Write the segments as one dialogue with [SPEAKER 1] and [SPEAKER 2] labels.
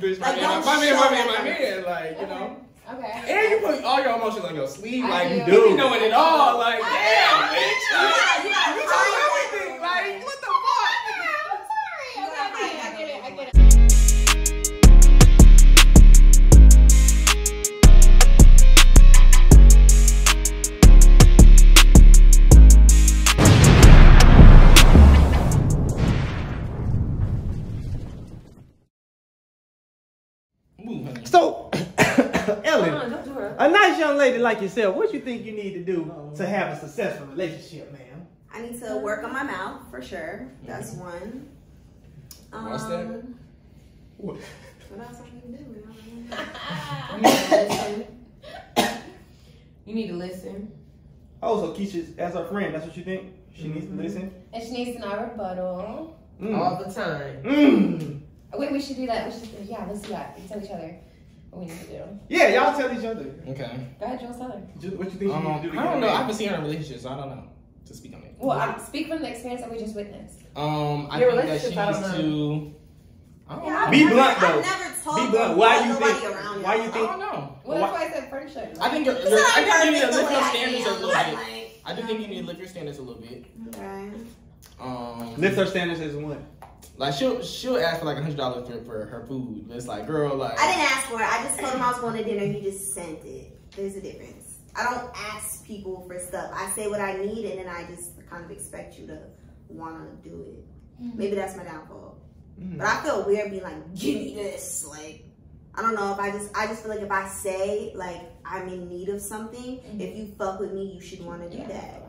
[SPEAKER 1] Bitch, my
[SPEAKER 2] Like,
[SPEAKER 1] man,
[SPEAKER 2] don't
[SPEAKER 1] my man, my man, my
[SPEAKER 2] to
[SPEAKER 1] man. Like, you know.
[SPEAKER 3] Okay.
[SPEAKER 1] And you put all your emotions on your sleeve,
[SPEAKER 3] I
[SPEAKER 1] like
[SPEAKER 3] do.
[SPEAKER 1] you do. You knowing it all, like
[SPEAKER 3] I
[SPEAKER 1] damn,
[SPEAKER 3] do.
[SPEAKER 1] bitch.
[SPEAKER 2] You gotta- you gotta
[SPEAKER 1] like
[SPEAKER 4] yourself, what you think you need to do to have a successful relationship, ma'am?
[SPEAKER 2] I need to work on my mouth for sure. That's one. Um,
[SPEAKER 1] What's that?
[SPEAKER 4] What?
[SPEAKER 2] What else I need to do?
[SPEAKER 5] You need to listen. You need to listen.
[SPEAKER 4] Oh, so Keisha, as her friend, that's what you think? She needs
[SPEAKER 5] Mm-hmm.
[SPEAKER 4] to listen?
[SPEAKER 3] And she needs to know rebuttal.
[SPEAKER 4] Mm.
[SPEAKER 5] All the time.
[SPEAKER 4] Mm.
[SPEAKER 3] Wait, we should do that. We should. Yeah, let's do that. We tell each other what we need to do.
[SPEAKER 4] Yeah, y'all tell each other.
[SPEAKER 1] Okay.
[SPEAKER 3] Go ahead, Joel. Tell her.
[SPEAKER 4] Ju- What you think
[SPEAKER 1] Um,
[SPEAKER 4] she
[SPEAKER 1] I
[SPEAKER 4] need to do to
[SPEAKER 1] don't know.
[SPEAKER 4] a
[SPEAKER 1] I
[SPEAKER 4] man?
[SPEAKER 1] haven't seen her in a relationship, so I don't know to speak on it.
[SPEAKER 3] Well, I speak from the experience that we just witnessed.
[SPEAKER 1] Um, I
[SPEAKER 5] Your
[SPEAKER 1] think that she
[SPEAKER 5] relationship, I
[SPEAKER 1] needs to.
[SPEAKER 2] Yeah,
[SPEAKER 4] Be
[SPEAKER 2] never-
[SPEAKER 4] blunt, though.
[SPEAKER 2] I've never told
[SPEAKER 4] Be blunt. Why you think- why
[SPEAKER 2] y'all.
[SPEAKER 4] you
[SPEAKER 1] I don't know.
[SPEAKER 3] Well,
[SPEAKER 4] Why-
[SPEAKER 3] that's why I said friendship.
[SPEAKER 1] I think you're, you're- I think you need to lift your standards a little bit. I do think you need to lift your standards a little bit.
[SPEAKER 2] Okay.
[SPEAKER 1] Um,
[SPEAKER 4] Lift her standards as one.
[SPEAKER 1] Like she'll she'll ask for like a hundred dollars for, for her food. But it's like, girl, like
[SPEAKER 2] I didn't ask for it. I just told him I was going to dinner. He just sent it. There's a difference. I don't ask people for stuff. I say what I need, and then I just kind of expect you to want to do it. Maybe that's my downfall.
[SPEAKER 4] Mm.
[SPEAKER 2] But I feel weird being like, give me this. Like, I don't know if I just, I just feel like if I say like I'm in need of something, if you fuck with me, you should want to do
[SPEAKER 3] Yeah.
[SPEAKER 2] that.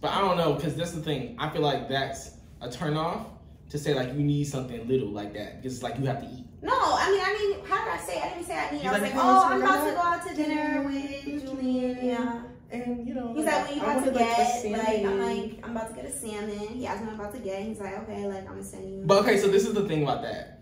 [SPEAKER 1] But I don't know because that's the thing. I feel like that's a turn off to say like you need something little like that because it's like you have to eat.
[SPEAKER 2] No, I mean, I mean, how did I say? I didn't say I need.
[SPEAKER 1] He's
[SPEAKER 2] I was
[SPEAKER 1] like,
[SPEAKER 2] like,
[SPEAKER 1] "Oh,
[SPEAKER 2] I'm about to go out to dinner with Julian. Yeah.
[SPEAKER 1] And you know,
[SPEAKER 2] He's like, what you about to
[SPEAKER 1] wanted, a
[SPEAKER 2] get?
[SPEAKER 1] salmon.
[SPEAKER 2] Like, I'm like, I'm about to get a salmon. He asked me what I'm about to get. He's like, okay, like, I'm gonna send you.
[SPEAKER 1] But okay, so this is the thing about that.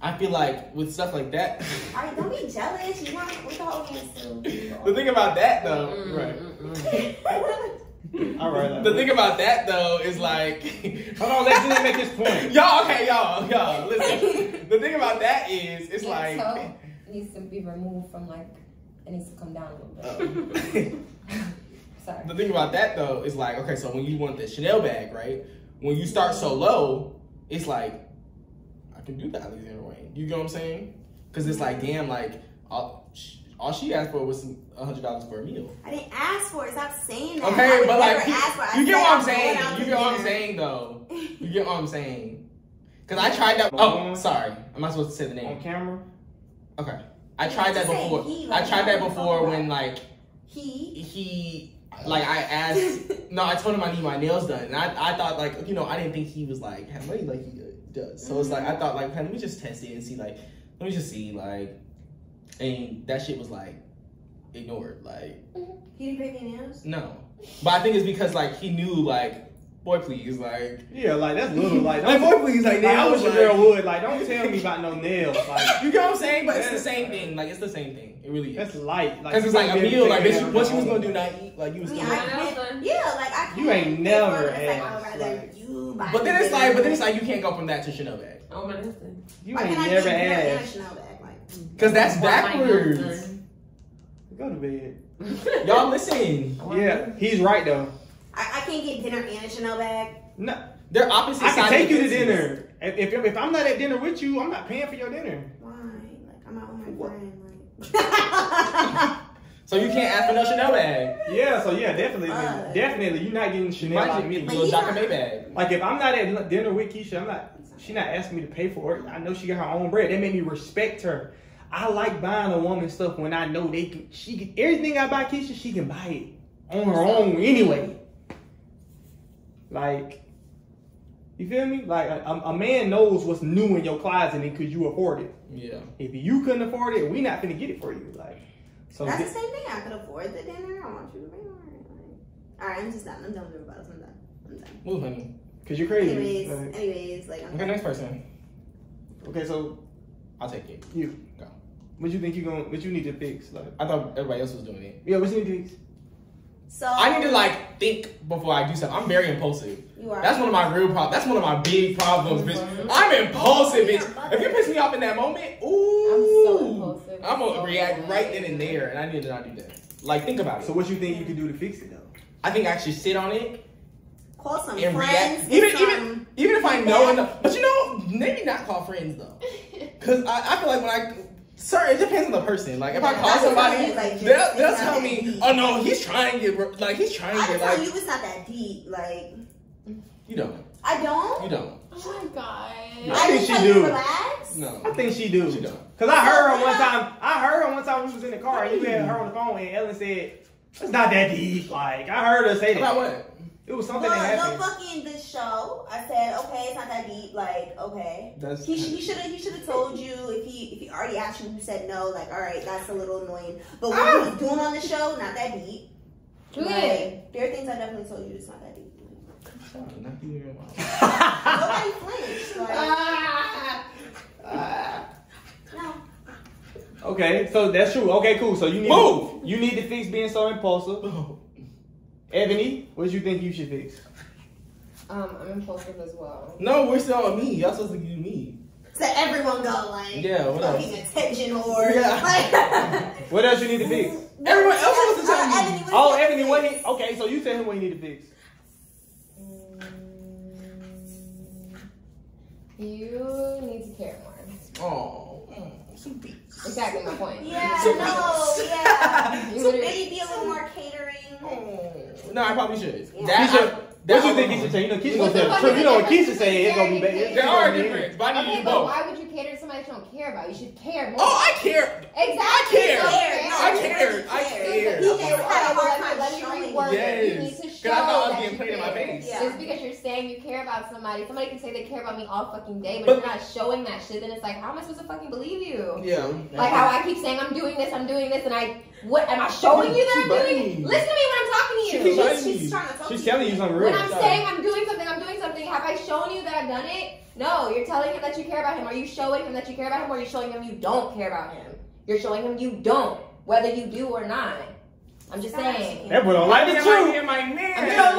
[SPEAKER 1] I feel like with stuff like that,
[SPEAKER 2] All right, don't be jealous. You want with the whole hands too.
[SPEAKER 1] the thing about that though,
[SPEAKER 5] Mm,
[SPEAKER 1] right?
[SPEAKER 5] mm, mm.
[SPEAKER 4] All right.
[SPEAKER 1] The thing about that though is like,
[SPEAKER 4] Hold on, let Julian make his point.
[SPEAKER 1] y'all okay, y'all, y'all. Listen, the thing about that is, it's
[SPEAKER 3] Your
[SPEAKER 1] like,
[SPEAKER 3] toe needs to be removed from like. It needs to come down a little bit. Oh. Sorry.
[SPEAKER 1] the thing about that though is like, okay, so when you want the Chanel bag, right? When you start so mm-hmm. low, it's like, I can do the Alexander Wang. You get what I'm saying? Because it's like, damn, like all, sh- all she asked for was a hundred dollars for a meal.
[SPEAKER 2] I didn't ask for it. Stop saying that.
[SPEAKER 1] Okay,
[SPEAKER 2] would
[SPEAKER 1] but
[SPEAKER 2] never
[SPEAKER 1] like,
[SPEAKER 2] ask for it.
[SPEAKER 1] You get what I'm
[SPEAKER 2] I'm
[SPEAKER 1] saying. You get what I'm saying, though. You get what I'm saying. Cause I tried that. Oh, sorry. Am I supposed to say the name On
[SPEAKER 4] camera?
[SPEAKER 1] Okay. I
[SPEAKER 2] You
[SPEAKER 1] tried that before.
[SPEAKER 2] he,
[SPEAKER 1] I tried that before when like
[SPEAKER 2] He.
[SPEAKER 1] he like I asked. no, I told him I need my nails done, and I I thought like you know I didn't think he was like had money like he uh, does. So it's like I thought like hey, let me just test it and see like let me just see like, and that shit was like ignored like.
[SPEAKER 2] He didn't pay me nails.
[SPEAKER 1] No. But I think it's because like he knew like, boy please, like
[SPEAKER 4] Yeah, like that's little. Like,
[SPEAKER 1] like
[SPEAKER 4] don't,
[SPEAKER 1] boy please, like,
[SPEAKER 4] like, I
[SPEAKER 1] nails,
[SPEAKER 4] wish a
[SPEAKER 1] like-
[SPEAKER 4] girl would. Like, don't tell me about no nails. Like,
[SPEAKER 1] You get what I'm saying? But it's the
[SPEAKER 4] Yeah.
[SPEAKER 1] same thing. Like it's the same thing. It really
[SPEAKER 4] that's
[SPEAKER 1] is.
[SPEAKER 4] light. Like,
[SPEAKER 1] Because it's like a meal.
[SPEAKER 4] able
[SPEAKER 1] Like bitch, what
[SPEAKER 4] your
[SPEAKER 1] you was gonna do not eat? Like you was
[SPEAKER 2] mean,
[SPEAKER 1] still.
[SPEAKER 5] Yeah,
[SPEAKER 2] can't, yeah, like I
[SPEAKER 4] You
[SPEAKER 2] can't
[SPEAKER 4] ain't never
[SPEAKER 2] for like,
[SPEAKER 4] asked, like-
[SPEAKER 2] you
[SPEAKER 1] But then it's like, but then it's like you can't go from that to Chanel bag.
[SPEAKER 5] Oh my goodness.
[SPEAKER 4] You ain't
[SPEAKER 2] can't
[SPEAKER 4] never
[SPEAKER 2] get dinner
[SPEAKER 4] asked.
[SPEAKER 2] Chanel bag? Like,
[SPEAKER 1] Cause that's
[SPEAKER 5] Want my nails
[SPEAKER 1] backwards.
[SPEAKER 4] Go to bed.
[SPEAKER 1] Y'all listen.
[SPEAKER 4] Yeah, he's right though.
[SPEAKER 2] I, I can't get dinner and a Chanel bag.
[SPEAKER 4] No,
[SPEAKER 1] They're opposite
[SPEAKER 4] I can
[SPEAKER 1] sides
[SPEAKER 4] take
[SPEAKER 1] of
[SPEAKER 4] you to dinner. If, if if I'm not at dinner with you, I'm not paying for your dinner.
[SPEAKER 2] Why? Like I'm out with my
[SPEAKER 4] What?
[SPEAKER 2] friend. Like.
[SPEAKER 1] So you can't ask for no Chanel bag.
[SPEAKER 4] Yeah, so yeah, definitely,
[SPEAKER 2] Fuck.
[SPEAKER 4] definitely, you're not getting Chanel
[SPEAKER 1] might
[SPEAKER 4] like me.
[SPEAKER 1] get a
[SPEAKER 2] But
[SPEAKER 1] little
[SPEAKER 2] he's not-
[SPEAKER 1] Jacquemus bag.
[SPEAKER 4] Like if I'm not at dinner with Keisha, I'm not. She not asking me to pay for it. I know she got her own bread. That made me respect her. I like buying a woman stuff when I know they can. She can everything I buy Keisha, she can buy it on her own anyway. Like, you feel me? Like a, a man knows what's new in your closet and could you afford it.
[SPEAKER 1] Yeah.
[SPEAKER 4] If you couldn't afford it, we not finna get it for you. Like, so
[SPEAKER 2] That's the same thing. I could afford the dinner. I want you to pay for it. Like, all right, I'm just done. I'm done with everybody. I'm done. I'm done.
[SPEAKER 1] Move, honey.
[SPEAKER 4] cause you're crazy.
[SPEAKER 2] Anyways,
[SPEAKER 4] Like,
[SPEAKER 2] anyways, like I'm
[SPEAKER 1] Okay,
[SPEAKER 2] done.
[SPEAKER 1] next person.
[SPEAKER 4] okay, so
[SPEAKER 1] I'll take it.
[SPEAKER 4] you,
[SPEAKER 1] Go.
[SPEAKER 4] what you think you gonna? what you need to fix? Like,
[SPEAKER 1] I thought everybody else was doing it.
[SPEAKER 4] yeah, what you need to fix?
[SPEAKER 2] So
[SPEAKER 1] I need to like think before I do something. I'm very impulsive.
[SPEAKER 2] You are.
[SPEAKER 1] That's one of my real problems. That's one of my big problems, bitch. Mm-hmm. I'm impulsive, bitch. If you piss me me off in that moment, ooh,
[SPEAKER 3] so impulsive.
[SPEAKER 1] I'm gonna react right then and there, and I need to not do that. Like, think about it.
[SPEAKER 4] So what you think you could do to fix it though?
[SPEAKER 1] I think I should sit on it
[SPEAKER 2] Call some
[SPEAKER 1] and
[SPEAKER 2] friends.
[SPEAKER 1] react. Even
[SPEAKER 2] get
[SPEAKER 1] even even if I know enough, but you know, maybe not call friends though, because I, I feel like when I. Sir, it depends on the person. Like if I
[SPEAKER 2] Yeah,
[SPEAKER 1] call
[SPEAKER 2] I'm
[SPEAKER 1] somebody,
[SPEAKER 2] like,
[SPEAKER 1] they'll, they'll tell me,
[SPEAKER 2] deep.
[SPEAKER 1] "Oh no, he's trying to get like he's trying to
[SPEAKER 2] can
[SPEAKER 1] get
[SPEAKER 2] tell
[SPEAKER 1] like
[SPEAKER 2] you it's not that deep. Like
[SPEAKER 1] you don't,
[SPEAKER 2] I don't.
[SPEAKER 1] you don't,
[SPEAKER 5] Oh my god.
[SPEAKER 4] I
[SPEAKER 2] I
[SPEAKER 4] think
[SPEAKER 2] didn't
[SPEAKER 4] she
[SPEAKER 2] tell
[SPEAKER 4] do.
[SPEAKER 2] to relax.
[SPEAKER 1] No.
[SPEAKER 4] I think she do.
[SPEAKER 1] She don't.
[SPEAKER 4] Cause I heard her one time. I heard her one time when we was in the car and you had her on the phone and Ellen said, "It's not that deep." Like I heard her say that.
[SPEAKER 1] About what?
[SPEAKER 4] It was
[SPEAKER 2] No,
[SPEAKER 4] something that
[SPEAKER 2] no
[SPEAKER 4] happened.
[SPEAKER 2] fucking this show. I said, okay, it's not that deep. Like, okay.
[SPEAKER 1] That's
[SPEAKER 2] He, he should have he should have told you if he if he already asked you, you said no. Like, all right, that's a little annoying. But what
[SPEAKER 1] Ah!
[SPEAKER 2] he was doing on the show, not that deep.
[SPEAKER 3] Good.
[SPEAKER 2] Like, there are things I definitely told you it's not that deep.
[SPEAKER 1] Not even wild.
[SPEAKER 2] Nobody flinched. Like,
[SPEAKER 5] Ah.
[SPEAKER 2] No.
[SPEAKER 4] Okay, so that's true. Okay, cool. So you need
[SPEAKER 1] Move!
[SPEAKER 4] you need to fix being so impulsive. Ebony, what do you think you should fix?
[SPEAKER 3] Um, I'm impulsive as well.
[SPEAKER 1] No, we're still on me. Y'all supposed to do me.
[SPEAKER 2] So everyone go like,
[SPEAKER 1] Yeah, what else?
[SPEAKER 2] attention or
[SPEAKER 1] Yeah.
[SPEAKER 2] like.
[SPEAKER 4] What else you need to fix?
[SPEAKER 1] Everyone else wants to tell me.
[SPEAKER 2] Ebony, what
[SPEAKER 4] Oh,
[SPEAKER 2] you
[SPEAKER 4] Ebony, what he? Okay, so you tell him what he need to fix.
[SPEAKER 3] You need to care more.
[SPEAKER 1] Oh, mm, sweet.
[SPEAKER 3] Exactly my point.
[SPEAKER 2] Yeah,
[SPEAKER 1] So-
[SPEAKER 2] no, yeah.
[SPEAKER 3] You
[SPEAKER 2] so
[SPEAKER 3] literally-
[SPEAKER 2] maybe be a little more catering.
[SPEAKER 1] Oh. No, I probably should.
[SPEAKER 2] Yeah.
[SPEAKER 1] That,
[SPEAKER 4] Keisha,
[SPEAKER 1] I-
[SPEAKER 4] What you think
[SPEAKER 1] I-
[SPEAKER 4] Keisha say? You know, Keisha
[SPEAKER 3] What's
[SPEAKER 4] gonna
[SPEAKER 3] the
[SPEAKER 4] tell. You know what
[SPEAKER 3] fucking
[SPEAKER 4] Keisha say? It's gonna be better.
[SPEAKER 3] difference?
[SPEAKER 1] There are different, but I need
[SPEAKER 3] Okay,
[SPEAKER 1] you both.
[SPEAKER 3] why would you cater to somebody that you don't care about? You should care more.
[SPEAKER 1] Oh, I care.
[SPEAKER 3] exactly.
[SPEAKER 1] I care.
[SPEAKER 3] So
[SPEAKER 2] Care,
[SPEAKER 3] care.
[SPEAKER 2] no,
[SPEAKER 1] I
[SPEAKER 2] he
[SPEAKER 1] care.
[SPEAKER 2] really
[SPEAKER 1] I
[SPEAKER 2] cares.
[SPEAKER 1] care.
[SPEAKER 2] He
[SPEAKER 3] Okay,
[SPEAKER 2] just had a
[SPEAKER 3] well,
[SPEAKER 2] hard
[SPEAKER 3] let
[SPEAKER 2] time
[SPEAKER 3] me
[SPEAKER 2] showing
[SPEAKER 3] reword
[SPEAKER 2] you.
[SPEAKER 3] it. You
[SPEAKER 1] Yes.
[SPEAKER 3] need to
[SPEAKER 1] 'Cause
[SPEAKER 3] show
[SPEAKER 1] I thought I was getting played in my face.
[SPEAKER 2] Yeah.
[SPEAKER 3] Just because you're saying you care about somebody, somebody can say they care about me all fucking day, but,
[SPEAKER 1] But-
[SPEAKER 3] if you're not showing that shit, then it's like, how am I supposed to fucking believe you?
[SPEAKER 1] Yeah.
[SPEAKER 3] Like how I keep saying I'm doing this, I'm doing this, and I what am I showing you that I'm doing it? Listen to me when I'm talking to you.
[SPEAKER 2] She's, she's
[SPEAKER 1] you.
[SPEAKER 2] trying to tell
[SPEAKER 4] She's telling you something real.
[SPEAKER 3] When.
[SPEAKER 1] I'm
[SPEAKER 3] saying I'm doing something, I'm doing something. Have I shown you that I've done it? No, you're telling him that you care about him. Are you showing him that you care about him, or are you showing him you don't care about him? You're showing him you don't, whether you do or not. I'm just saying.
[SPEAKER 4] That boy don't like the truth.
[SPEAKER 1] in my man.
[SPEAKER 3] I'm
[SPEAKER 1] You
[SPEAKER 3] just-
[SPEAKER 1] don't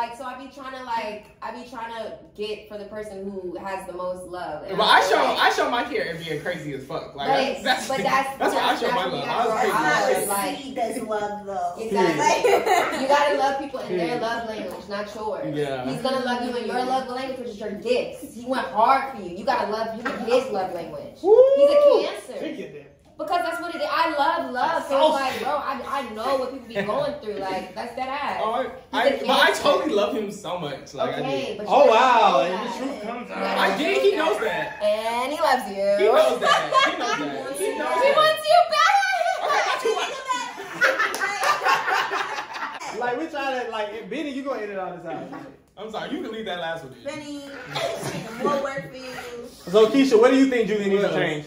[SPEAKER 1] like
[SPEAKER 3] so, I be trying to like, I be trying to get for the person who has the most love. And
[SPEAKER 1] But I
[SPEAKER 3] feel
[SPEAKER 1] show
[SPEAKER 3] like-
[SPEAKER 1] I show my care and being crazy as fuck. Like
[SPEAKER 3] But
[SPEAKER 1] that's
[SPEAKER 3] it's-
[SPEAKER 1] that's,
[SPEAKER 3] but that's-
[SPEAKER 1] that's why I show my love. I was
[SPEAKER 3] gotta
[SPEAKER 1] crazy.
[SPEAKER 3] work
[SPEAKER 2] Not
[SPEAKER 3] on.
[SPEAKER 2] as
[SPEAKER 3] Like-
[SPEAKER 2] sweet as love, though.
[SPEAKER 3] Exactly. you gotta love people in their love language, not yours.
[SPEAKER 1] Yeah.
[SPEAKER 3] He's gonna love you in your love language, which is your gifts. He went hard for you. You gotta love him in his love language. He's a cancer.
[SPEAKER 4] She get that.
[SPEAKER 3] Because that's what it is. I love love. Oh, so it's like, bro, I, I know what people be going through. Like, that's that ass.
[SPEAKER 1] Oh, I, I, but I totally love him so much. Like I
[SPEAKER 3] okay,
[SPEAKER 1] did.
[SPEAKER 3] but
[SPEAKER 4] Oh
[SPEAKER 3] gotta
[SPEAKER 4] wow,
[SPEAKER 3] know
[SPEAKER 4] and the truth comes out.
[SPEAKER 1] I did. He knows that.
[SPEAKER 3] And he loves you.
[SPEAKER 1] He knows that. He knows that. He knows
[SPEAKER 3] He wants you back.
[SPEAKER 1] not too much.
[SPEAKER 4] Like we trying to like Benny, you gonna edit all this out.
[SPEAKER 1] I'm sorry. You can leave that last one.
[SPEAKER 2] Benny, more work for you.
[SPEAKER 4] So Keisha, what do you think Julie needs to change?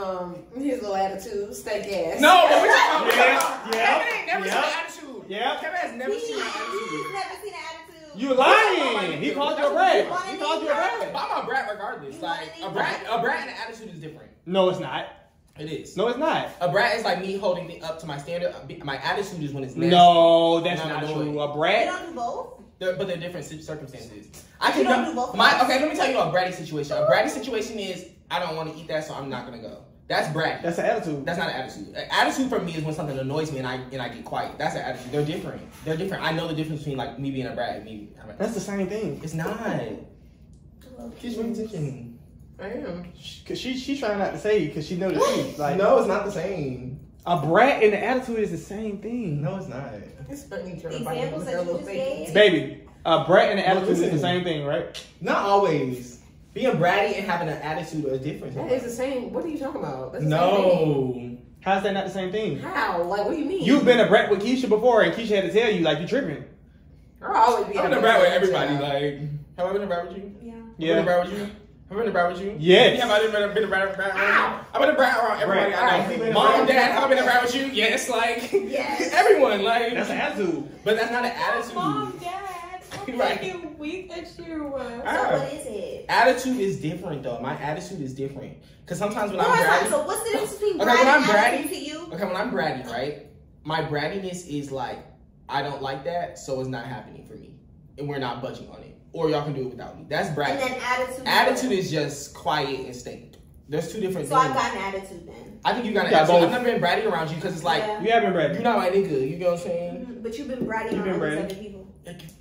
[SPEAKER 5] Um, his little attitude, stank ass.
[SPEAKER 1] No, but we're talking about.
[SPEAKER 4] Yeah, yeah,
[SPEAKER 1] Kevin ain't never
[SPEAKER 4] yeah.
[SPEAKER 1] seen an attitude.
[SPEAKER 4] Yeah.
[SPEAKER 1] Kevin has never
[SPEAKER 2] He's
[SPEAKER 1] seen an attitude.
[SPEAKER 2] never seen an attitude.
[SPEAKER 4] You lying. He called you a brat. He called you a
[SPEAKER 1] But
[SPEAKER 4] brat.
[SPEAKER 1] I'm a brat regardless. Like a brat, a brat and an attitude is different.
[SPEAKER 4] No, it's not.
[SPEAKER 1] It is.
[SPEAKER 4] No, it's not.
[SPEAKER 1] A brat is like me holding it up to my standard. My attitude is when it's nasty.
[SPEAKER 4] No, that's
[SPEAKER 1] No,
[SPEAKER 4] not
[SPEAKER 1] no,
[SPEAKER 4] true.
[SPEAKER 1] no.
[SPEAKER 4] A
[SPEAKER 2] You
[SPEAKER 4] brat.
[SPEAKER 2] don't do both.
[SPEAKER 1] They're, but they're different circumstances. I
[SPEAKER 2] You
[SPEAKER 1] can
[SPEAKER 2] don't do both
[SPEAKER 1] My okay. Let me tell you a bratty situation. A bratty situation is I don't want to eat that, so I'm not gonna go. That's brat.
[SPEAKER 4] That's an attitude.
[SPEAKER 1] That's not an attitude. An attitude for me is when something annoys me and I and I get quiet. That's an attitude. They're different. They're different. I know the difference between like me being a brat and me. I'm a-
[SPEAKER 4] That's the same thing.
[SPEAKER 1] It's not. She's paying attention.
[SPEAKER 5] I am.
[SPEAKER 4] Cause she she's trying not to say because she knows the truth. Like
[SPEAKER 1] no, it's not the same.
[SPEAKER 4] a brat and the attitude is the same thing.
[SPEAKER 1] No, it's not.
[SPEAKER 5] It's funny trying to
[SPEAKER 2] The
[SPEAKER 5] bite him
[SPEAKER 2] examples that you just gave.
[SPEAKER 4] Baby, a brat and the
[SPEAKER 1] Well,
[SPEAKER 4] attitude is the same thing, right?
[SPEAKER 1] Not always. Being bratty and having an attitude are different.
[SPEAKER 5] That is the same. What are you talking about? That's the same thing.
[SPEAKER 1] No.
[SPEAKER 4] How's that not the same thing?
[SPEAKER 5] How? Like, what do you mean?
[SPEAKER 4] You've been a brat with Keisha before, and Keisha had to tell you like you tripping.
[SPEAKER 5] I'll always be.
[SPEAKER 1] I've been a brat with everybody. Like, have I been a brat with you?
[SPEAKER 2] Yeah.
[SPEAKER 1] Have I been a brat with you? Have I been a brat with you?
[SPEAKER 4] Yes.
[SPEAKER 1] Have I been a, been a brat, brat, brat? I've been a brat around everybody
[SPEAKER 4] Right.
[SPEAKER 1] I know.
[SPEAKER 4] Been a
[SPEAKER 1] Mom,
[SPEAKER 4] brat.
[SPEAKER 1] dad, have I been a brat with you? Yes, like
[SPEAKER 2] Yes.
[SPEAKER 1] everyone, like
[SPEAKER 4] That's an attitude.
[SPEAKER 1] But that's not an attitude.
[SPEAKER 5] Mom, dad,
[SPEAKER 1] I'm Right.
[SPEAKER 5] fucking weak at you.
[SPEAKER 2] So what is it?
[SPEAKER 1] Attitude is different though. My attitude is different. Cause sometimes when
[SPEAKER 2] No,
[SPEAKER 1] I'm
[SPEAKER 2] it's not.
[SPEAKER 1] bratty,
[SPEAKER 2] So what's the difference between
[SPEAKER 1] Okay, when I'm
[SPEAKER 2] and
[SPEAKER 1] bratty-
[SPEAKER 2] to you?
[SPEAKER 1] okay, when I'm bratty, right? My brattiness is like I don't like that, so it's not happening for me, and we're not budging on it. or y'all can do it without me. That's
[SPEAKER 2] bratty.
[SPEAKER 1] And
[SPEAKER 2] then attitude.
[SPEAKER 1] Attitude is just quiet and stink. There's two different
[SPEAKER 2] So I've
[SPEAKER 1] things.
[SPEAKER 2] got an attitude then.
[SPEAKER 1] I think you got an
[SPEAKER 4] Yeah,
[SPEAKER 1] attitude.
[SPEAKER 4] both.
[SPEAKER 1] I've never been bratty around you because it's like
[SPEAKER 2] Yeah.
[SPEAKER 4] You haven't been bratty.
[SPEAKER 1] you're not my nigga. You know what I'm saying?
[SPEAKER 2] Mhm. But you've been bratty
[SPEAKER 4] You've
[SPEAKER 2] on
[SPEAKER 4] been bratty.
[SPEAKER 2] other people.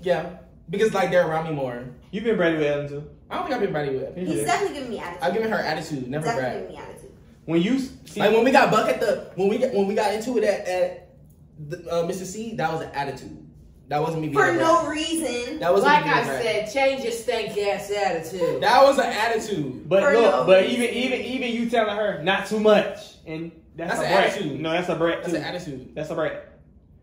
[SPEAKER 1] Yeah, because like they're around me more.
[SPEAKER 4] You've been ready with Ellen too.
[SPEAKER 1] I don't think I've been bratty with. her.
[SPEAKER 4] You
[SPEAKER 2] He's
[SPEAKER 4] did.
[SPEAKER 2] definitely giving me attitude.
[SPEAKER 1] I've given her attitude, never
[SPEAKER 2] definitely
[SPEAKER 1] brat.
[SPEAKER 2] giving me attitude.
[SPEAKER 4] When you see,
[SPEAKER 1] Like when we got buck at the when we got when we got into it at, at the, uh, Mr. C, that was an attitude. That wasn't me being
[SPEAKER 2] For
[SPEAKER 1] a
[SPEAKER 2] no
[SPEAKER 1] brat.
[SPEAKER 2] reason.
[SPEAKER 1] That wasn't
[SPEAKER 5] Like
[SPEAKER 1] me being
[SPEAKER 5] I
[SPEAKER 1] a brat.
[SPEAKER 5] said, change your stank ass attitude.
[SPEAKER 1] That was an attitude.
[SPEAKER 4] but
[SPEAKER 2] for
[SPEAKER 4] look,
[SPEAKER 2] no
[SPEAKER 4] but
[SPEAKER 2] reason.
[SPEAKER 4] even even even you telling her not too much, and that's,
[SPEAKER 1] That's
[SPEAKER 4] a
[SPEAKER 1] an
[SPEAKER 4] brat.
[SPEAKER 1] attitude.
[SPEAKER 4] No, that's a brat
[SPEAKER 1] That's
[SPEAKER 4] too.
[SPEAKER 1] an attitude.
[SPEAKER 4] That's a brat.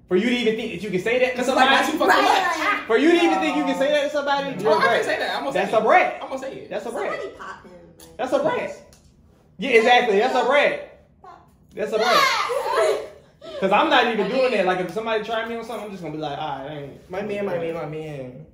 [SPEAKER 4] For you to even think that you can say that to
[SPEAKER 1] Because I'm like,
[SPEAKER 4] somebody,
[SPEAKER 1] not too fucking much.
[SPEAKER 2] Right.
[SPEAKER 4] for you to even think you can say that to somebody, you're
[SPEAKER 1] Oh,
[SPEAKER 4] a
[SPEAKER 1] I can say that. I'm gonna
[SPEAKER 4] That's
[SPEAKER 1] say
[SPEAKER 4] a brat.
[SPEAKER 1] I'm gonna say it.
[SPEAKER 4] That's a brat.
[SPEAKER 2] Somebody pop him. like-
[SPEAKER 4] That's a brat. Yeah, exactly. That's a brat. That's a brat. Cause I'm not even doing that. Like if somebody try me on something, I'm just gonna be like, all right, I ain't.
[SPEAKER 1] My man, my man, my man.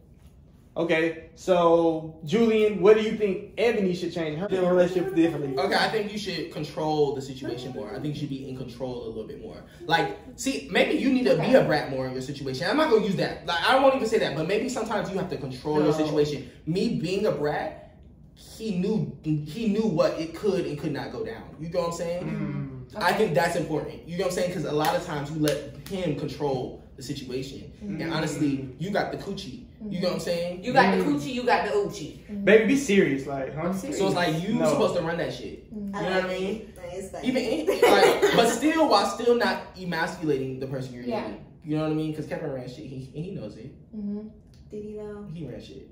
[SPEAKER 4] Okay, so Julian, what do you think Ebony should change her relationship differently?
[SPEAKER 1] Okay, I think you should control the situation more. I think you should be in control a little bit more. Like, see, maybe you need to be a brat more in your situation. I'm not gonna use that. Like, I won't even say that. But maybe sometimes you have to control your situation. Me being a brat, he knew he knew what it could and could not go down. You know what I'm saying?
[SPEAKER 4] Mm.
[SPEAKER 1] I think that's important. You know what I'm saying? Because a lot of times you let him control the situation, and honestly, you got the coochie. You know what I'm mm-hmm. saying?
[SPEAKER 5] You got the coochie, you got the oochie. Mm-hmm.
[SPEAKER 4] Baby, be serious, like, huh?
[SPEAKER 5] Serious.
[SPEAKER 1] So it's like you
[SPEAKER 4] No.
[SPEAKER 1] supposed to run that shit.
[SPEAKER 2] I
[SPEAKER 1] You know what I mean?
[SPEAKER 2] Like, it's like-
[SPEAKER 1] Even like, but still, while still not emasculating the person you're
[SPEAKER 3] Yeah.
[SPEAKER 1] dating. You know what I mean? Because Kevin ran shit. He and he knows it.
[SPEAKER 3] Mm-hmm.
[SPEAKER 2] Did he though?
[SPEAKER 1] He ran shit.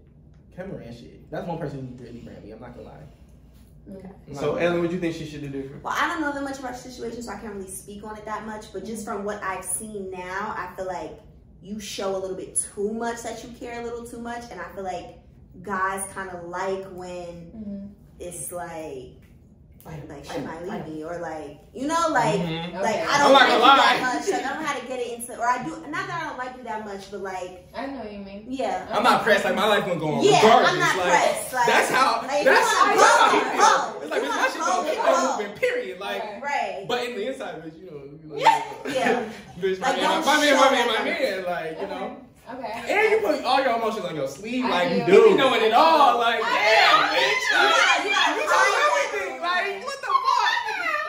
[SPEAKER 1] Kevin ran shit. That's one person who really ran me. I'm not gonna lie.
[SPEAKER 2] Okay.
[SPEAKER 4] So. Ellen, what you think she should do different?
[SPEAKER 2] Well, I don't know that much about your situation, so I can't really speak on it that much. But just from what I've seen now, I feel like you show a little bit too much that you care a little too much, and I feel like guys kind of like when
[SPEAKER 3] Mm-hmm.
[SPEAKER 2] it's like,
[SPEAKER 5] Fight,
[SPEAKER 2] like she might leave me, or like, you know, like.
[SPEAKER 1] Mhm.
[SPEAKER 2] Like
[SPEAKER 3] Okay.
[SPEAKER 2] I don't
[SPEAKER 1] not
[SPEAKER 2] like you
[SPEAKER 1] lie.
[SPEAKER 2] that much. Like I don't know how to get it into, or I do. Not that I don't like you that much, but like,
[SPEAKER 3] I know what you mean.
[SPEAKER 2] yeah,
[SPEAKER 1] I'm not pressed. Like my life gonna go on
[SPEAKER 2] yeah.
[SPEAKER 1] regardless.
[SPEAKER 2] I'm not
[SPEAKER 1] like,
[SPEAKER 2] pressed. Like
[SPEAKER 1] That's how.
[SPEAKER 2] Like,
[SPEAKER 1] that's
[SPEAKER 2] you
[SPEAKER 1] how.
[SPEAKER 2] wanna go, go.
[SPEAKER 1] It's like it's my
[SPEAKER 2] wanna
[SPEAKER 1] shit gonna
[SPEAKER 2] go.
[SPEAKER 1] moving. Period. Like,
[SPEAKER 3] Right.
[SPEAKER 2] right.
[SPEAKER 1] but in the inside of it, you know, like,
[SPEAKER 2] Yeah.
[SPEAKER 1] bitch,
[SPEAKER 2] Like, don't
[SPEAKER 1] my man, my man, my man. Like, you know.
[SPEAKER 3] Okay.
[SPEAKER 1] And you put all your emotions on your sleeve,
[SPEAKER 3] I
[SPEAKER 1] like
[SPEAKER 3] do.
[SPEAKER 1] you do. You knowing it all, like
[SPEAKER 3] I
[SPEAKER 1] damn,
[SPEAKER 3] do.
[SPEAKER 1] bitch.
[SPEAKER 2] You you gotta
[SPEAKER 1] you
[SPEAKER 2] hide
[SPEAKER 1] told everything. Like, what the fuck?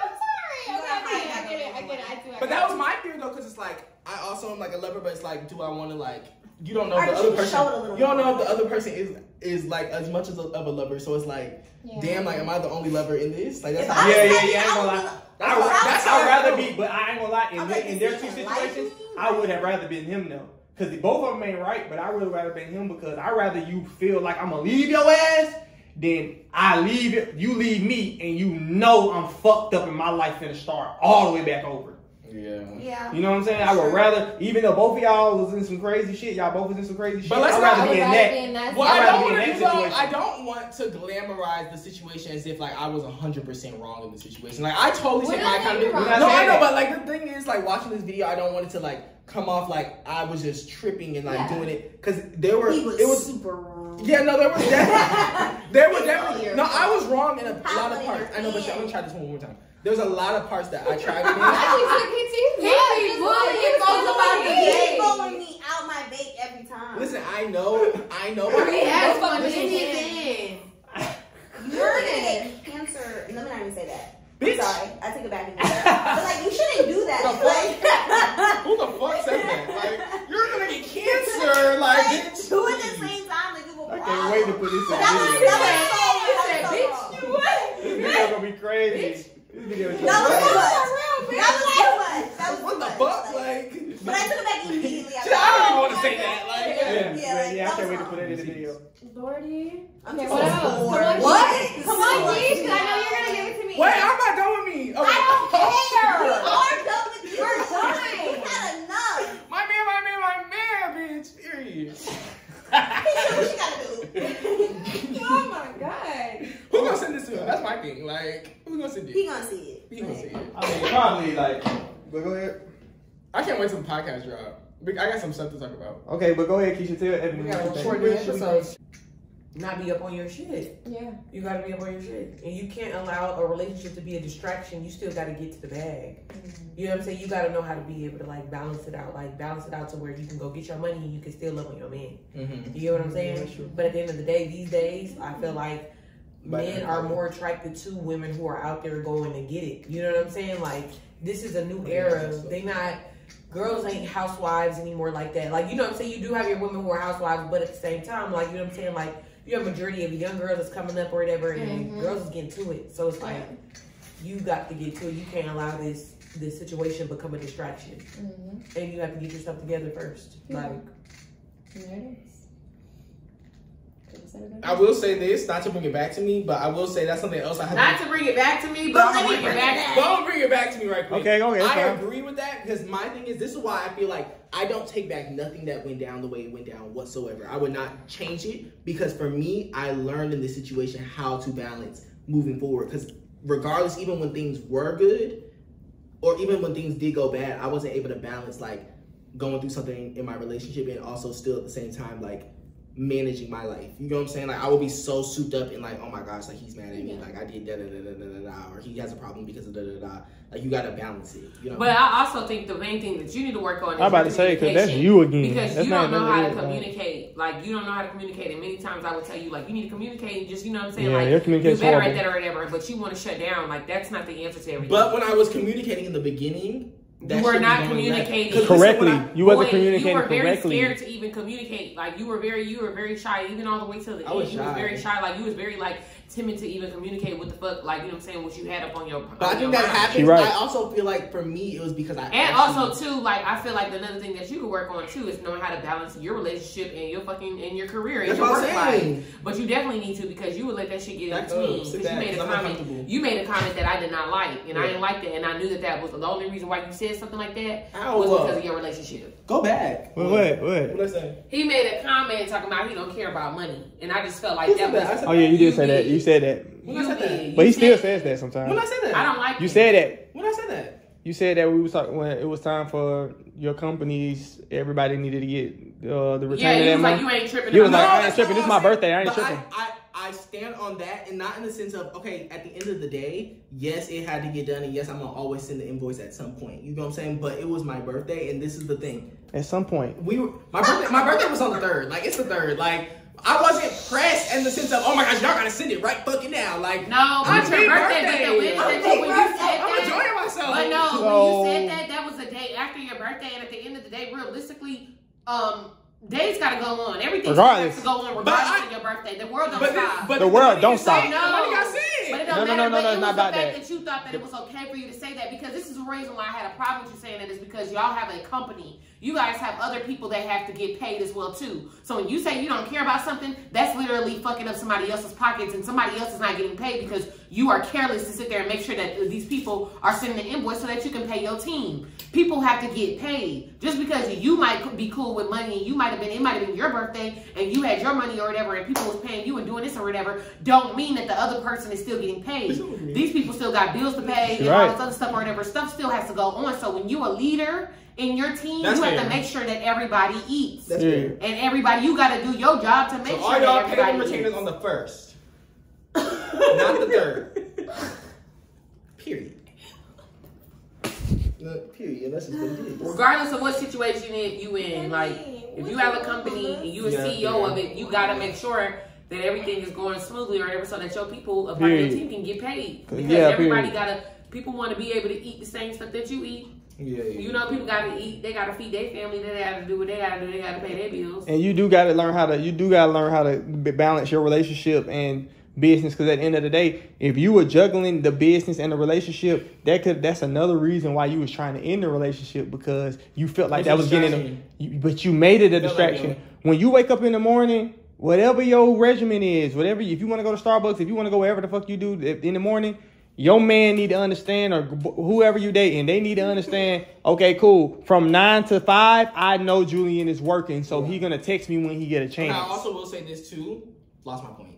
[SPEAKER 3] I'm sorry. Okay, I get it. I get it. I get it. I do.
[SPEAKER 1] But that was my fear though, because it's like I also am like a lover, but it's like, do I want to like? You don't know
[SPEAKER 2] Alright,
[SPEAKER 1] if the other
[SPEAKER 2] can show it a
[SPEAKER 1] person. You don't know if the other person is is like as much as a, of a lover. So it's like,
[SPEAKER 3] Yeah.
[SPEAKER 1] damn, like, am I the only lover in this? Like that's how.
[SPEAKER 2] I was
[SPEAKER 4] Yeah, yeah, yeah, I ain't gonna lie.
[SPEAKER 1] That's
[SPEAKER 4] I would,
[SPEAKER 1] how-
[SPEAKER 4] that's
[SPEAKER 1] how
[SPEAKER 4] I'd rather be, but I ain't gonna lie. In,
[SPEAKER 2] I'm
[SPEAKER 4] their-
[SPEAKER 2] like,
[SPEAKER 4] in
[SPEAKER 2] is
[SPEAKER 4] their two situations. I would have rather been him though. Because both of them ain't right, but I really rather been him because I rather you feel like I'm gonna leave your ass than I leave it, you leave me, and you know I'm fucked up and my life finna start all the way back over.
[SPEAKER 1] Yeah.
[SPEAKER 2] Yeah.
[SPEAKER 4] You know what I'm saying? I would rather, even though both of y'all was in some crazy shit, y'all both was in some crazy shit.
[SPEAKER 1] But let's
[SPEAKER 4] I'd
[SPEAKER 1] not-
[SPEAKER 4] rather
[SPEAKER 3] I
[SPEAKER 4] be in that.
[SPEAKER 3] be in that.
[SPEAKER 1] Well,
[SPEAKER 4] I'd
[SPEAKER 1] I
[SPEAKER 4] rather
[SPEAKER 1] don't
[SPEAKER 4] be in
[SPEAKER 1] want to
[SPEAKER 4] that
[SPEAKER 1] do though. I don't want to glamorize the situation as if like I was hundred percent wrong in the situation. Like I totally
[SPEAKER 3] We're
[SPEAKER 1] take
[SPEAKER 3] not
[SPEAKER 1] my
[SPEAKER 3] saying you're
[SPEAKER 1] accountability. No, I know,
[SPEAKER 4] saying
[SPEAKER 1] but like the thing is, like watching this video, I don't want it to like come off like I was just tripping and like
[SPEAKER 3] Yeah.
[SPEAKER 1] doing it because there were
[SPEAKER 2] He was,
[SPEAKER 1] it was
[SPEAKER 2] super wrong.
[SPEAKER 1] yeah no there was definitely there were
[SPEAKER 2] It's
[SPEAKER 1] definitely
[SPEAKER 2] all
[SPEAKER 1] no I was wrong in a
[SPEAKER 2] Have
[SPEAKER 1] lot of parts. I know, but shit, I'm gonna try this one more time. There was a lot of parts that I tried to do.
[SPEAKER 3] I think so. He
[SPEAKER 5] He
[SPEAKER 3] just
[SPEAKER 5] bullying
[SPEAKER 3] he was
[SPEAKER 5] folks about the
[SPEAKER 3] bullying.
[SPEAKER 2] He's blowing me out my bait every time.
[SPEAKER 1] Listen, I know, I know.
[SPEAKER 5] He has fun
[SPEAKER 3] what
[SPEAKER 5] in
[SPEAKER 3] it
[SPEAKER 5] his
[SPEAKER 3] is.
[SPEAKER 5] hand.
[SPEAKER 2] You're gonna cancer. Let me not even say that.
[SPEAKER 1] Bitch.
[SPEAKER 2] Sorry, I take it back. but like, you shouldn't do that.
[SPEAKER 1] The
[SPEAKER 2] Like,
[SPEAKER 1] Who the fuck said that? Like, you're gonna get cancer, like,
[SPEAKER 2] like,
[SPEAKER 1] bitch.
[SPEAKER 2] do it at the
[SPEAKER 1] please.
[SPEAKER 2] same time. Like, people
[SPEAKER 4] I can't wait to put this in
[SPEAKER 2] But
[SPEAKER 4] the
[SPEAKER 2] that was,
[SPEAKER 4] video.
[SPEAKER 2] that was so,
[SPEAKER 5] He said,
[SPEAKER 2] that was so
[SPEAKER 5] bitch,
[SPEAKER 2] wrong.
[SPEAKER 5] you what?
[SPEAKER 4] This video gonna be crazy. This video is
[SPEAKER 2] That was
[SPEAKER 4] gonna
[SPEAKER 2] too
[SPEAKER 4] be
[SPEAKER 2] much.
[SPEAKER 4] crazy.
[SPEAKER 2] That was too much. That was
[SPEAKER 1] What
[SPEAKER 2] too
[SPEAKER 1] the
[SPEAKER 2] much.
[SPEAKER 1] fuck?
[SPEAKER 2] Like,
[SPEAKER 1] Like,
[SPEAKER 2] but I took it back immediately.
[SPEAKER 1] Shit, I don't even want to
[SPEAKER 2] Oh
[SPEAKER 1] say
[SPEAKER 2] my
[SPEAKER 1] that.
[SPEAKER 2] God.
[SPEAKER 1] Like,
[SPEAKER 4] Yeah,
[SPEAKER 2] Yeah,
[SPEAKER 4] yeah,
[SPEAKER 2] like,
[SPEAKER 4] yeah, I
[SPEAKER 2] that
[SPEAKER 4] can't
[SPEAKER 2] was
[SPEAKER 4] wait to put
[SPEAKER 2] wrong.
[SPEAKER 4] that in the video.
[SPEAKER 3] Lordy.
[SPEAKER 2] I'm
[SPEAKER 3] Okay,
[SPEAKER 2] so
[SPEAKER 3] what else?
[SPEAKER 2] bored.
[SPEAKER 3] Come on,
[SPEAKER 2] What?
[SPEAKER 3] Jeez. Come on, Jeez, 'cause I know you're gonna give it to me.
[SPEAKER 1] Wait, I'm not done with me. Oh,
[SPEAKER 3] I don't care.
[SPEAKER 2] You are done with you.
[SPEAKER 3] You're
[SPEAKER 2] You
[SPEAKER 3] done.
[SPEAKER 2] had enough.
[SPEAKER 1] My man, my man, my man, bitch. Period.
[SPEAKER 2] What she gotta do?
[SPEAKER 3] Oh my god.
[SPEAKER 1] Who gonna send this to him? That's my thing. Like, who's gonna send
[SPEAKER 2] He gonna see it.
[SPEAKER 1] He gonna see it.
[SPEAKER 4] I mean, probably like. But go ahead.
[SPEAKER 1] I can't wait till the podcast drop. I got some stuff to talk about.
[SPEAKER 4] Okay, but go ahead, Keisha. Tell Evan.
[SPEAKER 5] We got
[SPEAKER 4] what you
[SPEAKER 5] a
[SPEAKER 4] think.
[SPEAKER 5] short episode. not be up on your shit.
[SPEAKER 3] Yeah.
[SPEAKER 5] You gotta be up on your shit. And you can't allow a relationship to be a distraction. You still gotta get to the bag. You know what I'm saying? You gotta know how to be able to like balance it out. Like balance it out to where you can go get your money and you can still love on your man.
[SPEAKER 1] Mm-hmm.
[SPEAKER 5] You know what I'm saying? But at the end of the day, these days, I feel like
[SPEAKER 1] But-
[SPEAKER 5] men are more attracted to women who are out there going to get it. You know what I'm saying? Like this is a new era. They not girls ain't housewives anymore like that. Like you know what I'm saying? You do have your women who are housewives, but at the same time, like you know what I'm saying? Like you have a majority of the young girls that's coming up or whatever, and
[SPEAKER 3] Mhm.
[SPEAKER 5] girls is getting to it. So it's like you got to get to it. You can't allow this this situation become a distraction,
[SPEAKER 3] Mm-hmm.
[SPEAKER 5] and you have to get yourself together first. Like
[SPEAKER 3] There it is. Could've
[SPEAKER 1] I will say this, not to bring it back to me, but I will say that's something else I have.
[SPEAKER 5] not to bring it back to me, but I'm gonna bring it back.
[SPEAKER 1] But I'm gonna bring it back to me right quick.
[SPEAKER 4] Okay, go ahead,
[SPEAKER 1] I
[SPEAKER 4] fine.
[SPEAKER 1] agree with that because my thing is this is why I feel like I don't take back nothing that went down the way it went down whatsoever. I would not change it because for me, I learned in this situation how to balance moving forward. Because regardless, even when things were good, or even when things did go bad, I wasn't able to balance like going through something in my relationship and also still at the same time like managing my life. You know what I'm saying? Like I would be so souped up and like, oh my gosh, like he's mad at me, like I did da da da da da da, da or he has a problem because of da da da. Like you gotta balance it. You know?
[SPEAKER 5] But I also think the main thing that you need to work on is
[SPEAKER 4] I'm about to say because that's you again.
[SPEAKER 5] Because
[SPEAKER 4] that's
[SPEAKER 5] you don't know how to
[SPEAKER 4] nothing to do with that.
[SPEAKER 5] communicate. Like you don't know how to communicate, and many times I would tell you like you need to communicate. And just you know what I'm saying,
[SPEAKER 4] Yeah,
[SPEAKER 5] like
[SPEAKER 4] your
[SPEAKER 5] do
[SPEAKER 4] communication's
[SPEAKER 5] better at that or whatever. But you want to shut down. Like that's not the answer to everything.
[SPEAKER 1] But when I was communicating in the beginning, that
[SPEAKER 5] You were not communicating.
[SPEAKER 1] left. 'Cause listen,
[SPEAKER 4] Correctly,
[SPEAKER 1] I-
[SPEAKER 4] you wasn't
[SPEAKER 5] Boy,
[SPEAKER 4] communicating
[SPEAKER 5] You were very
[SPEAKER 4] correctly.
[SPEAKER 5] scared to even communicate. Like you were very, you were very shy, even all the way to the
[SPEAKER 1] I
[SPEAKER 5] end.
[SPEAKER 1] was
[SPEAKER 5] you was very shy. Like you was very like timid to even communicate what the fuck, like you know what I'm saying, what you had up on your.
[SPEAKER 1] But I think that
[SPEAKER 5] mind.
[SPEAKER 1] happens.
[SPEAKER 4] Right.
[SPEAKER 1] I also feel like for me, it was because I
[SPEAKER 5] And
[SPEAKER 1] actually-
[SPEAKER 5] also too, like I feel like another thing that you could work on too is knowing how to balance your relationship and your fucking and your career and
[SPEAKER 1] That's
[SPEAKER 5] your
[SPEAKER 1] what
[SPEAKER 5] work
[SPEAKER 1] I'm
[SPEAKER 5] life.
[SPEAKER 1] saying.
[SPEAKER 5] But you definitely need to because you would let that shit get
[SPEAKER 1] Back
[SPEAKER 5] into
[SPEAKER 1] up,
[SPEAKER 5] me. Because you made a
[SPEAKER 1] 'cause I'm
[SPEAKER 5] comment. You made a comment that I did not like, and I didn't like that, and I knew that that was the only reason why you said something like that
[SPEAKER 1] Ow,
[SPEAKER 5] was
[SPEAKER 1] what?
[SPEAKER 5] because uh. of your relationship.
[SPEAKER 1] Go back.
[SPEAKER 4] What? What?
[SPEAKER 1] What
[SPEAKER 4] what?
[SPEAKER 1] did I say?
[SPEAKER 5] He made a comment talking about he don't care about money, and I just felt like that
[SPEAKER 1] said that?
[SPEAKER 5] Was.
[SPEAKER 4] Oh yeah, you did
[SPEAKER 5] You
[SPEAKER 4] say that. You said that.
[SPEAKER 1] When I
[SPEAKER 5] you
[SPEAKER 1] said that?
[SPEAKER 5] did.
[SPEAKER 4] But he still
[SPEAKER 5] said-
[SPEAKER 4] says that sometimes.
[SPEAKER 1] When
[SPEAKER 4] sometimes.
[SPEAKER 1] I said that?
[SPEAKER 5] I don't like
[SPEAKER 4] You
[SPEAKER 5] it.
[SPEAKER 4] said that.
[SPEAKER 1] When I said that?
[SPEAKER 4] You said that we was talking when it was time for your companies. Everybody needed to get uh, the return
[SPEAKER 5] Yeah,
[SPEAKER 4] of
[SPEAKER 5] you
[SPEAKER 4] that
[SPEAKER 5] was like you ain't tripping.
[SPEAKER 4] You was
[SPEAKER 5] about
[SPEAKER 4] like,
[SPEAKER 5] that.
[SPEAKER 4] I ain't tripping.
[SPEAKER 1] not
[SPEAKER 4] This
[SPEAKER 1] what
[SPEAKER 4] my birthday. I ain't
[SPEAKER 1] But
[SPEAKER 4] tripping.
[SPEAKER 1] I, I, I stand on that, and not in the sense of okay. At the end of the day, yes, it had to get done, and yes, I'm gonna always send the invoice at some point. You know what I'm saying? But it was my birthday, and this is the thing.
[SPEAKER 4] At some point,
[SPEAKER 1] We were my birthday. My birthday was on the third. Like it's the third. Like I wasn't pressed in the sense of oh my gosh, y'all gotta send it right fucking now. Like
[SPEAKER 5] No, but
[SPEAKER 1] It's
[SPEAKER 5] your
[SPEAKER 1] big
[SPEAKER 5] birthday,
[SPEAKER 1] birthday.
[SPEAKER 5] but the way
[SPEAKER 1] I'm
[SPEAKER 5] when you said
[SPEAKER 1] I'm
[SPEAKER 5] that,
[SPEAKER 1] enjoying myself.
[SPEAKER 5] But no,
[SPEAKER 4] So-
[SPEAKER 5] when you said that, that was the day after your birthday, and at the end of the day, realistically, um, days gotta go on. Everything
[SPEAKER 4] Regardless.
[SPEAKER 5] has to go on
[SPEAKER 1] But
[SPEAKER 5] regardless
[SPEAKER 1] I-
[SPEAKER 5] of your birthday. The world don't
[SPEAKER 1] But,
[SPEAKER 5] stop.
[SPEAKER 1] but
[SPEAKER 4] The world don't stop.
[SPEAKER 1] saved. The money got saved.
[SPEAKER 5] But it
[SPEAKER 4] No,
[SPEAKER 5] don't
[SPEAKER 4] no,
[SPEAKER 5] matter.
[SPEAKER 4] no, no,
[SPEAKER 5] but
[SPEAKER 4] no,
[SPEAKER 5] it was
[SPEAKER 4] not
[SPEAKER 5] the fact
[SPEAKER 4] that.
[SPEAKER 5] that you thought that it was okay for you to say that because this is the reason why I had a problem with you saying that is because y'all have a company. You guys have other people that have to get paid as well too. So when you say you don't care about something, that's literally fucking up somebody else's pockets and somebody else is not getting paid because you are careless to sit there and make sure that these people are sending the invoice so that you can pay your team. People have to get paid. Just because you might be cool with money and you might have been, it might have been your birthday and you had your money or whatever and people was paying you and doing this or whatever, don't mean that the other person is still getting paid. These people still got bills to pay and all this other stuff or whatever. Stuff still has to go on. So when you're a leader in your team,
[SPEAKER 1] That's
[SPEAKER 5] you have
[SPEAKER 1] fair.
[SPEAKER 5] to make sure that everybody eats.
[SPEAKER 1] That's
[SPEAKER 4] Yeah.
[SPEAKER 1] fair.
[SPEAKER 5] and everybody, you got to do your job to make
[SPEAKER 1] So
[SPEAKER 5] sure
[SPEAKER 1] all
[SPEAKER 5] that
[SPEAKER 1] y'all pay
[SPEAKER 5] everybody
[SPEAKER 1] them retainers on the first, not the third. Period. No, period. That's just what it is.
[SPEAKER 5] Regardless of what situation it- you in, like if you have a company and you a CEO of it, you got to make sure that everything is going smoothly or whatever, so that your people, a part of your team, can get paid. Because
[SPEAKER 4] Yeah,
[SPEAKER 5] everybody
[SPEAKER 4] period.
[SPEAKER 5] gotta, people want to be able to eat the same stuff that you eat.
[SPEAKER 1] Yeah, yeah.
[SPEAKER 5] You know, people gotta eat. They gotta feed their family. They gotta do what they gotta do. They gotta pay their bills.
[SPEAKER 4] and you do got to learn how to. You do got to learn how to balance your relationship and business. Because at the end of the day, if you were juggling the business and the relationship, that could. That's another reason why you was trying to end the relationship because you felt like
[SPEAKER 1] It's
[SPEAKER 4] that was getting.
[SPEAKER 1] distraction.
[SPEAKER 4] You, but you made it a
[SPEAKER 1] Felt like
[SPEAKER 4] distraction. when you wake up in the morning, whatever your regimen is, whatever if you want to go to Starbucks, if you want to go wherever the fuck you do in the morning, your man need to understand, or whoever you dating, they need to understand. Okay, cool. From nine to five, I know Julian is working, so he gonna text me when he get a
[SPEAKER 1] And
[SPEAKER 4] chance.
[SPEAKER 1] I also will say this too. Lost my point.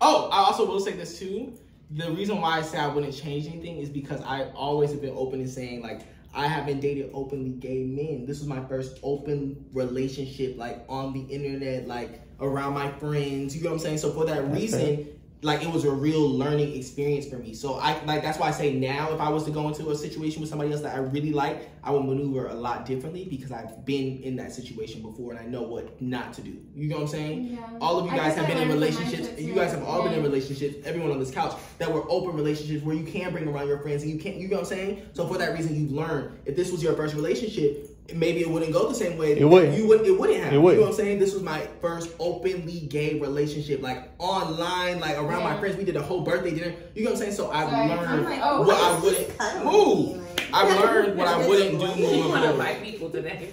[SPEAKER 1] Oh, I also will say this too. The reason why I say I wouldn't change anything is because I always have been open in saying like I haven't dated openly gay men. This was my first open relationship, like on the internet, like around my friends. You know what I'm saying? So for that
[SPEAKER 4] That's
[SPEAKER 1] reason, like it was a real learning experience for me. So I like that's why I say now if I was to go into a situation with somebody else that I really like, I would maneuver a lot differently because I've been in that situation before and I know what not to do. You know what I'm saying?
[SPEAKER 3] Yeah.
[SPEAKER 1] All of you guys have
[SPEAKER 3] I
[SPEAKER 1] been in
[SPEAKER 3] learned from my
[SPEAKER 1] relationships. You guys have all been in relationships. Everyone on this couch that were open relationships where you can bring around your friends and you can't. You know what I'm saying? So for that reason, you've learned. If this was your first relationship, maybe it wouldn't go the same way.
[SPEAKER 4] It wouldn't.
[SPEAKER 1] You wouldn't. It wouldn't happen.
[SPEAKER 4] It wouldn't.
[SPEAKER 1] You know what I'm saying? This was my first openly gay relationship, like online, like around my friends. We did a whole birthday dinner. You know what I'm saying? So I've
[SPEAKER 3] Sorry,
[SPEAKER 1] learned
[SPEAKER 2] like,
[SPEAKER 3] Oh,
[SPEAKER 1] what
[SPEAKER 2] what
[SPEAKER 1] I wouldn't move. I've learned what I wouldn't do
[SPEAKER 5] You
[SPEAKER 1] moving
[SPEAKER 5] want to
[SPEAKER 1] forward.
[SPEAKER 5] fight people today?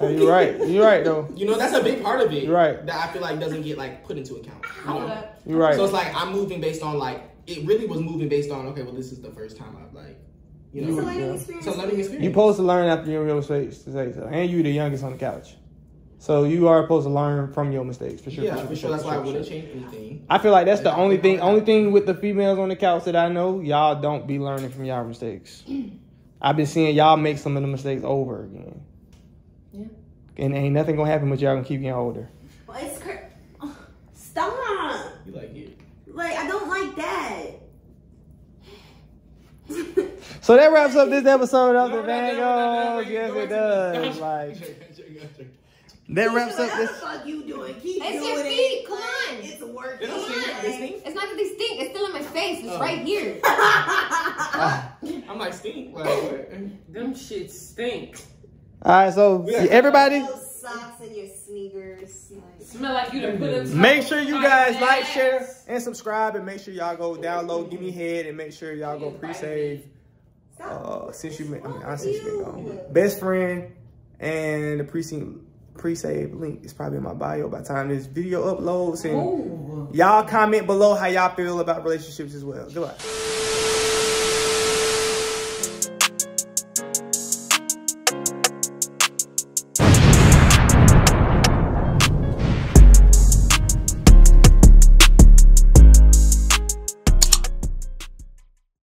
[SPEAKER 4] Oh, you're right. You're right though.
[SPEAKER 1] You know, that's a big part of it.
[SPEAKER 4] You're right.
[SPEAKER 1] That I feel like doesn't get like put into account. You know?
[SPEAKER 4] You're right.
[SPEAKER 1] So it's like I'm moving based on like it really was moving based on okay, well this is the first time I've like you
[SPEAKER 2] It's a learning experience.
[SPEAKER 1] it's a learning experience.
[SPEAKER 4] You supposed to learn after your real mistakes to say and you're the youngest on the couch, so you are supposed to learn from your mistakes for sure.
[SPEAKER 1] yeah, for sure. That's why I wouldn't change anything.
[SPEAKER 4] I feel like that's the
[SPEAKER 1] Yeah,
[SPEAKER 4] only thing. Only thing with the females on the couch that I know, y'all don't be learning from y'all mistakes. I've been seeing y'all make some of the mistakes over again.
[SPEAKER 3] Yeah.
[SPEAKER 4] And ain't nothing gonna happen, but y'all gonna keep getting older.
[SPEAKER 2] Well, it's cr- Stop.
[SPEAKER 1] You like it?
[SPEAKER 2] Like I don't like that.
[SPEAKER 4] So that wraps up this episode of the
[SPEAKER 1] Vangos. no,
[SPEAKER 4] Yes, it does. Like that wraps
[SPEAKER 2] what
[SPEAKER 4] up
[SPEAKER 2] the
[SPEAKER 4] this.
[SPEAKER 2] fuck you doing? Keep
[SPEAKER 3] It's
[SPEAKER 2] doing
[SPEAKER 3] your
[SPEAKER 2] it.
[SPEAKER 3] come on.
[SPEAKER 2] It's working.
[SPEAKER 1] They don't stink. They stink.
[SPEAKER 3] It's not that they stink. It's still in my face. It's
[SPEAKER 1] Oh.
[SPEAKER 3] right here.
[SPEAKER 1] I'm like stink. Like what?
[SPEAKER 5] Them shit stink.
[SPEAKER 4] All right, so
[SPEAKER 1] We
[SPEAKER 4] everybody,
[SPEAKER 2] socks and your sneakers. Like,
[SPEAKER 5] Smell like you done put them.
[SPEAKER 4] make sure you guys like, share, and subscribe, and make sure y'all go download Give Me Head, and make sure y'all go pre-save. Uh, since you, been- I mean, I since you been gone. Best friend and the pre pre-save link is probably in my bio by the time this video uploads. And y'all comment below how y'all feel about relationships as well. Goodbye.